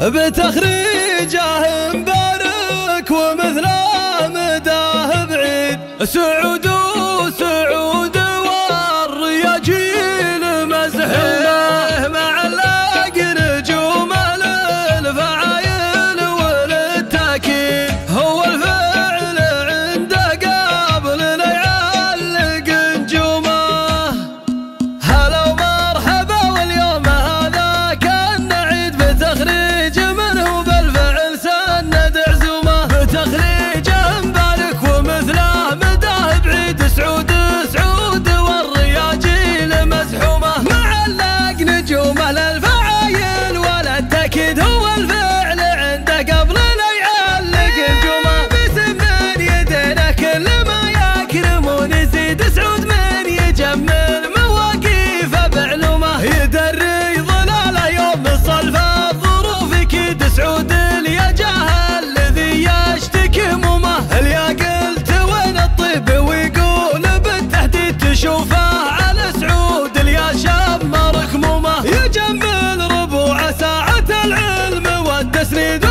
بتخريجه مبارك ومثله مداه بعيد. سعود جنب الربوع ساعة العلم والتسريد